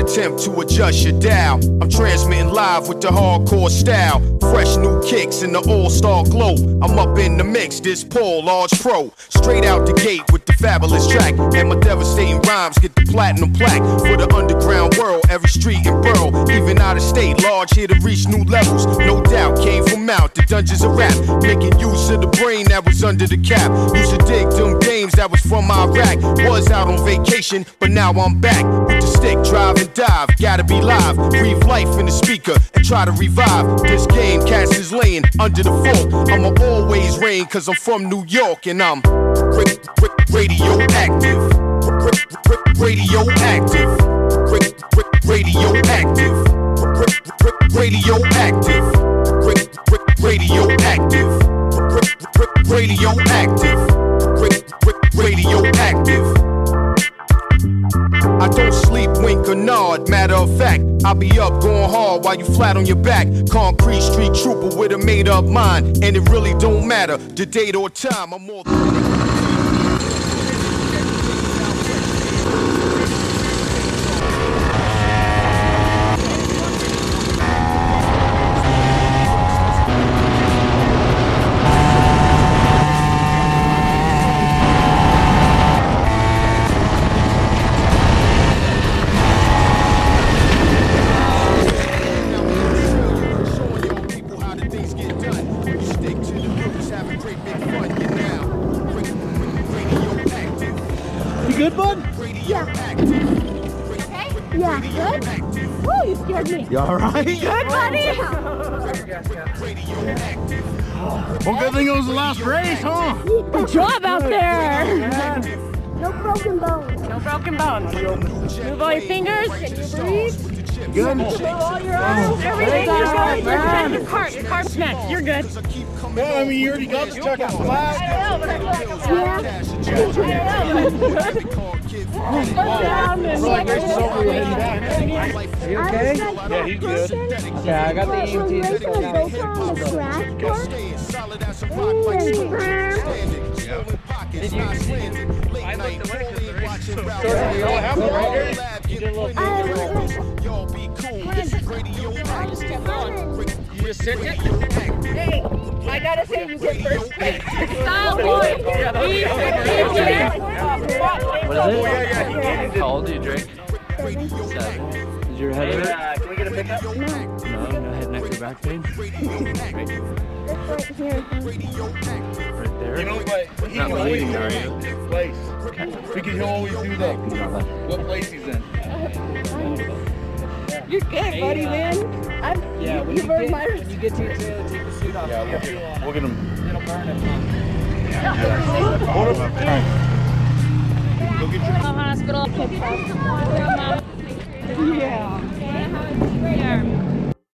attempt to adjust your dial. I'm transmitting live with the hardcore style. Fresh new kicks in the all-star glow. I'm up in the mix, this Paul Large Pro. Straight out the gate with the fabulous track. And my devastating rhymes get the platinum plaque. For the underground world, every street and borough. Even out of state, large here to reach new levels. No doubt, came from out the dungeons of rap. Making use of the brain that was under the cap. Used to dig them games that was from Iraq. Was out on vacation, but now I'm back with the stick, drive and dive. Gotta be live, breathe life in the speaker and try to revive this game. Cast is laying under the fort. I'ma always reign, cause I'm from New York and I'm ra- ra- radioactive. Ra- ra- Radioactive. Ra- ra- Radioactive. Ra- ra- Radioactive. Radioactive. Ra- ra- Radioactive. I don't sleep, wink, or nod. Matter of fact, I'll be up going hard while you flat on your back. Concrete street trooper with a made up mind. And it really don't matter the date or time. I'm more the roots, have a great big fun. You're now ra- ra- radioactive. You good, bud? Radioactive. Yeah, good? Radioactive. Woo, you scared me. You all right? Good, buddy? Radioactive. Well, good thing it was the last race, huh? Good job out there. No broken bones. No broken bones. Move all your fingers. Can you breathe? Good. Move all your arms. Everything You're you're good. good. You're good. Your kart. Your kart's next. You're good. Well, I mean, you already got the checkered flag. Yeah. Down and Like race is over, we're heading back. Are you okay? Yeah, he's good. Okay, I got the EMT. on the scratch course. Did you? I looked away You all have it right here? Y'all be cool. This radio. You just sit? Hey, I gotta say you get first place. Style point. Easy. Oh, yeah, yeah. How old do you drink? Seven. Is your head hurt? Uh, can we get a pickup? No, no head, neck, or back pain? Right here. Right there? You know what? He Not can always bleeding, are you? place. Because he'll always do that. What place he's in. You're good, buddy, man. I'm, Yeah, you, when you you burned get, my when you get to your trailer, take the suit off. Yeah, so we'll you get him. uh, We'll get him. It'll burn if not. Hold up. Go get your. hospital. Yeah. Here.